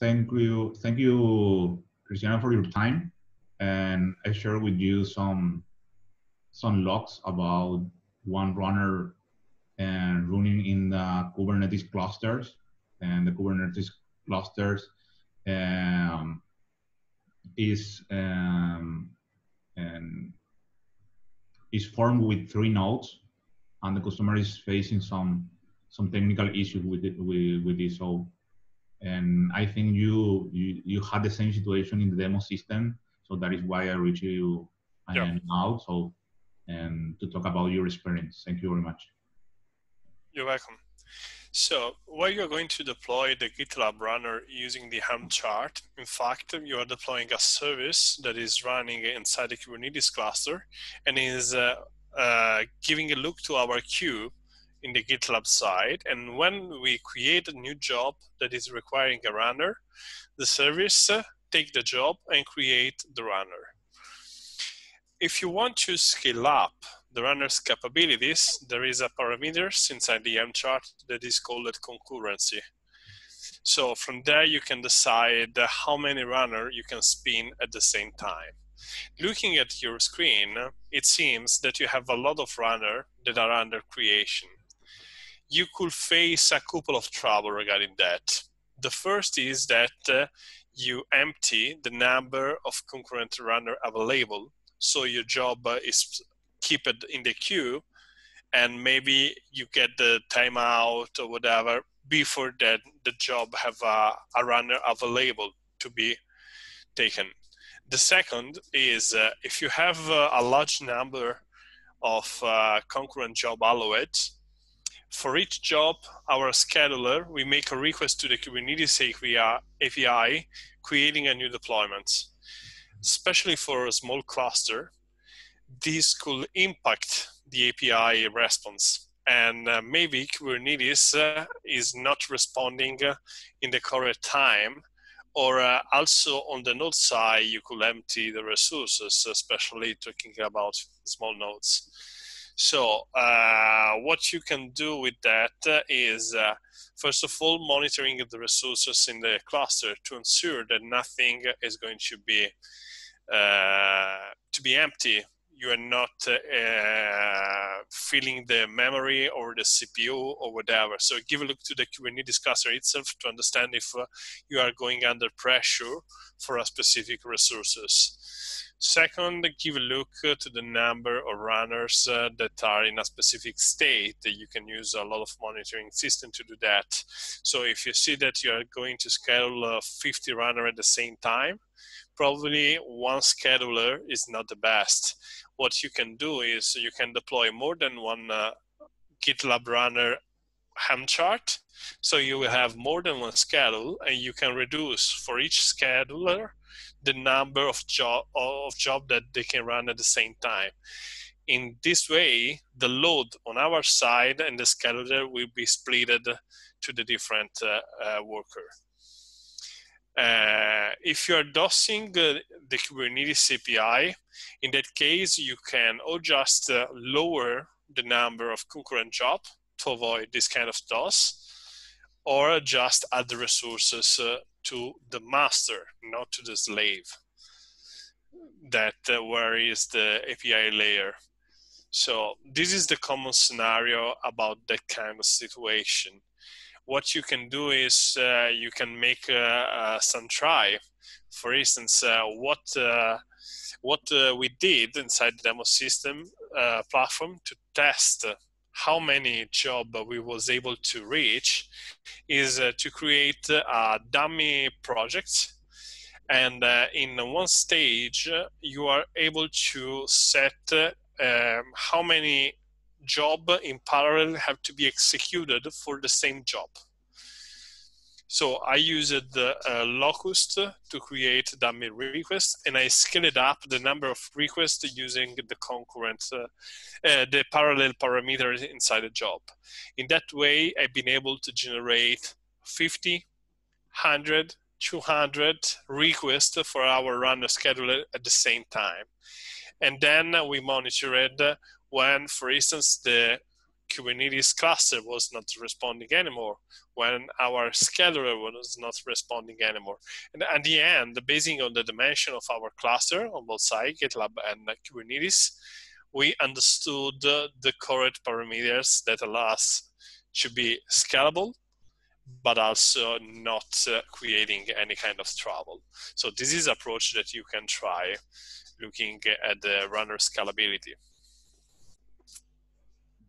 thank you, thank you, Cristiano, for your time. And I share with you some some logs about one runner and running in the Kubernetes clusters. And the Kubernetes clusters um, is um, and is formed with three nodes, and the customer is facing some some technical issues with it, with with this. So, and I think you you you had the same situation in the demo system, so that is why I reached you yeah. now. So, and to talk about your experience. Thank you very much. You're welcome. So while you're going to deploy the GitLab runner using the Helm chart, in fact, you are deploying a service that is running inside the Kubernetes cluster and is uh, uh, giving a look to our queue in the GitLab side. And when we create a new job that is requiring a runner, the service uh, take the job and create the runner. If you want to scale up the runner's capabilities, there is a parameters inside the Helm chart that is called concurrency. So from there, you can decide how many runner you can spin at the same time. Looking at your screen, it seems that you have a lot of runner that are under creation. You could face a couple of trouble regarding that. The first is that uh, you empty the number of concurrent runner available so your job is keep it in the queue and maybe you get the timeout or whatever before that the job have a, a runner available to be taken the second is uh, if you have uh, a large number of uh, concurrent job allowed for each job our scheduler we make a request to the kubernetes api creating a new deployment especially for a small cluster this could impact the API response. And uh, maybe Kubernetes uh, is not responding uh, in the correct time. Or uh, also on the node side, you could empty the resources, especially talking about small nodes. So uh, what you can do with that is, uh, first of all, monitoring the resources in the cluster to ensure that nothing is going to be to be empty you are not uh, filling the memory or the CPU or whatever. So give a look to the Kubernetes cluster itself to understand if uh, you are going under pressure for a specific resources. Second, give a look uh, to the number of runners uh, that are in a specific state. That you can use a lot of monitoring system to do that. So if you see that you are going to schedule uh, 50 runners at the same time, probably one scheduler is not the best what you can do is you can deploy more than one uh, GitLab runner Helm chart. So you will have more than one schedule, and you can reduce for each scheduler the number of job of job that they can run at the same time. In this way, the load on our side and the scheduler will be split to the different uh, uh, worker. Uh, if you are dosing uh, the Kubernetes API, in that case, you can or just uh, lower the number of concurrent job to avoid this kind of DOS, or just add the resources uh, to the master, not to the slave. That uh, where is the API layer. So this is the common scenario about that kind of situation what you can do is uh, you can make uh, uh, some try. For instance, uh, what uh, what we did inside the demo system platform to test how many job we was able to reach is uh, to create a dummy project and uh, in one stage you are able to set um, how many job in parallel have to be executed for the same job. So I used the uh, locust to create dummy requests, and I scaled up the number of requests using the concurrent, uh, uh, the parallel parameters inside the job. In that way, I've been able to generate 50, 100, 200 requests for our runner scheduler at the same time. And then we monitored when, for instance, the Kubernetes cluster was not responding anymore, when our scheduler was not responding anymore. And at the end, basing on the dimension of our cluster on both sides, GitLab and Kubernetes, we understood the correct parameters that allow us to be scalable, but also not uh, creating any kind of trouble. So this is approach that you can try looking at the runner scalability.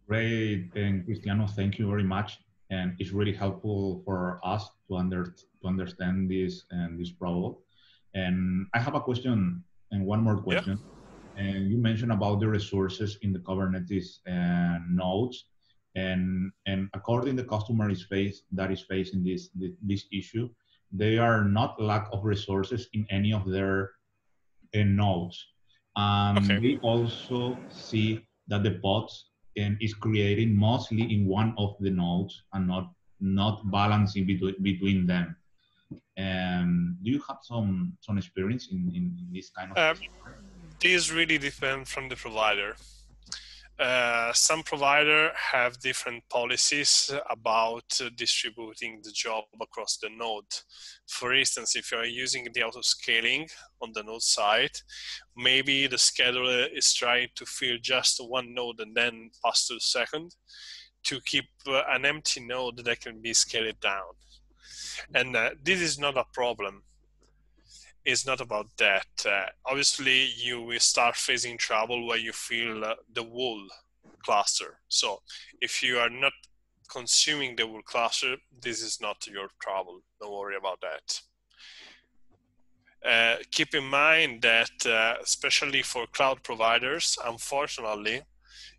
Great, and Cristiano, thank you very much. And it's really helpful for us to under to understand this and this problem. And I have a question and one more question. Yeah. And you mentioned about the resources in the Kubernetes and nodes. And and according the customer is face that is facing this, this this issue, they are not lack of resources in any of their uh, nodes. Um, okay. We also see that the pods and is creating mostly in one of the nodes and not not balancing between between them. Um, do you have some some experience in, in, this kind of? Um, these really depends from the provider. Uh, some provider have different policies about distributing the job across the node. For instance, if you are using the auto scaling on the node side, maybe the scheduler is trying to fill just one node and then pass to the second to keep uh, an empty node that can be scaled down. And uh, this is not a problem it's not about that. Uh, obviously, you will start facing trouble where you feel uh, the whole cluster. So if you are not consuming the whole cluster, this is not your trouble. Don't worry about that. Uh, keep in mind that, uh, especially for cloud providers, unfortunately,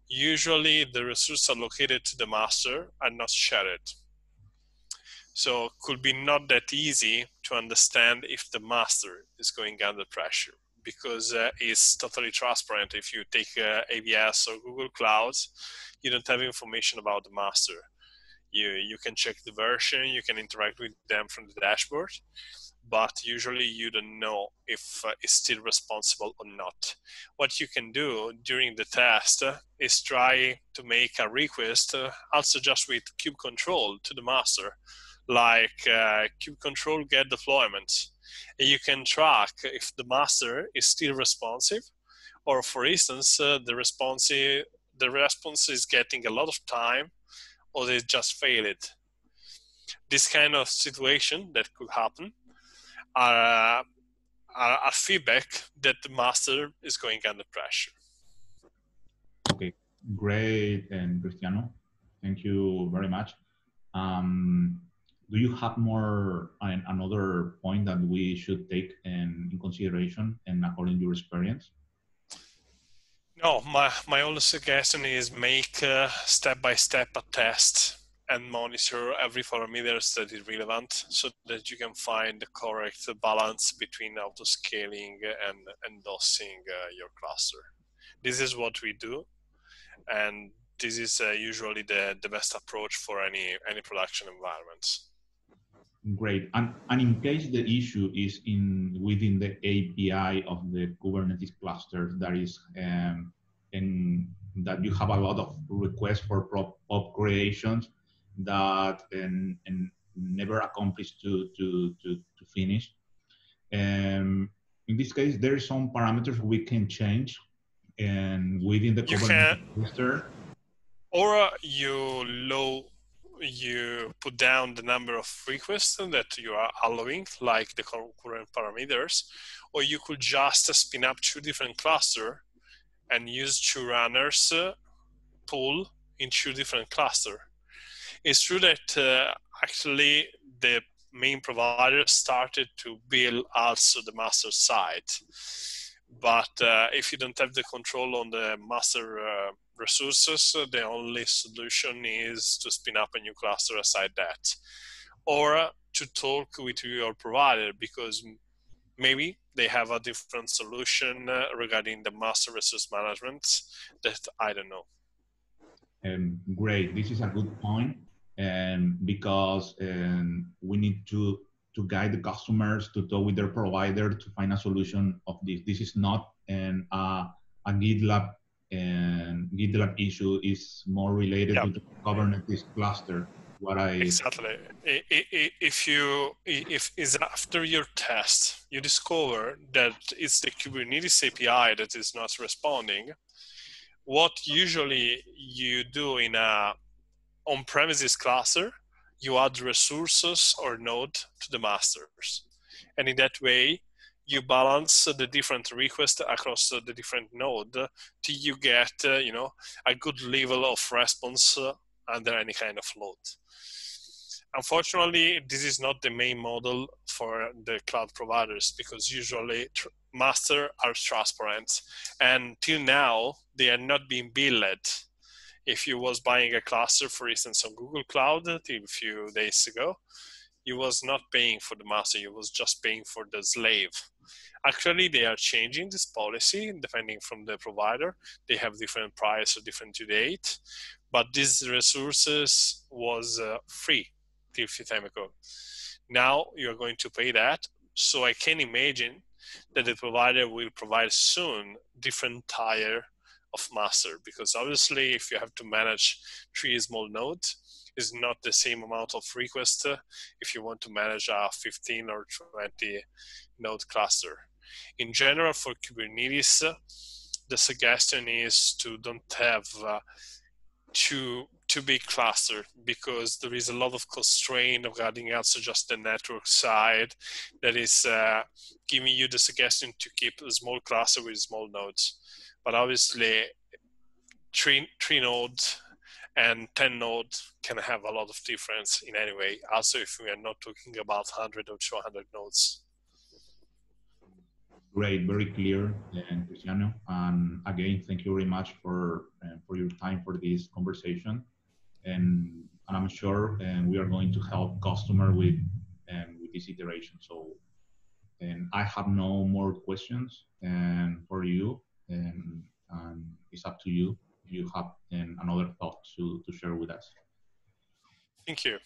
usually the resources allocated to the master are not shared. So could be not that easy to understand if the master is going under pressure because uh, it's totally transparent. If you take uh, AWS or Google Clouds, you don't have information about the master. You, you can check the version, you can interact with them from the dashboard, but usually you don't know if uh, it's still responsible or not. What you can do during the test is try to make a request, uh, also just with kube control to the master like uh, kube control get deployment. And you can track if the master is still responsive, or for instance, uh, the response the response is getting a lot of time, or they just failed. This kind of situation that could happen are, are, are feedback that the master is going under pressure. Okay, great, and Cristiano, thank you very much. Um, do you have more uh, another point that we should take in, in consideration and according to your experience? No, my, my only suggestion is make uh, step-by-step a test and monitor every parameters that is relevant so that you can find the correct balance between auto-scaling and endorsing uh, your cluster. This is what we do. And this is uh, usually the, the best approach for any, any production environments. Great. And, and in case the issue is in within the API of the Kubernetes cluster that is um, in that you have a lot of requests for prop op creations that and, and never accomplished to, to, to, to finish. Um, in this case, there is some parameters we can change and within the you Kubernetes cluster. Or you low you put down the number of requests that you are allowing, like the current parameters, or you could just spin up two different cluster and use two runners uh, pool in two different cluster. It's true that uh, actually the main provider started to build also the master side, but uh, if you don't have the control on the master uh, resources, the only solution is to spin up a new cluster aside that, or to talk with your provider because maybe they have a different solution uh, regarding the master resource management that I don't know. Um, great, this is a good point, um, because um, we need to to guide the customers to talk with their provider to find a solution of this. This is not an uh, a GitLab and GitLab issue is more related Yep. to the Kubernetes cluster. What I Exactly. If you if is after your test you discover that it's the Kubernetes API that is not responding, what usually you do in a on-premises cluster, you add resources or node to the masters, and in that way you balance the different requests across the different node till you get uh, you know a good level of response uh, under any kind of load. Unfortunately, this is not the main model for the cloud providers because usually master are transparent and till now they are not being billed. If you was buying a cluster, for instance, on Google Cloud a few days ago, you was not paying for the master, you was just paying for the slave. Actually, they are changing this policy depending from the provider. They have different price or different due date, but these resources was uh, free till few time ago. Now you're going to pay that. So I can imagine that the provider will provide soon different tier of master because obviously if you have to manage three small nodes is not the same amount of request uh, if you want to manage a 15 or 20 node cluster. In general for Kubernetes, the suggestion is to don't have uh, too too big cluster because there is a lot of constraint regarding also just the network side that is uh, giving you the suggestion to keep a small cluster with small nodes. But obviously, three three nodes and 10 nodes can have a lot of difference in any way. Also, if we are not talking about 100 or 200 nodes. Great, very clear, and Cristiano. And again, thank you very much for uh, for your time for this conversation. And, and I'm sure and we are going to help customer with um, with this iteration. So, and I have no more questions and for you, and, and it's up to you if you have um, another thought to to share with us. Thank you.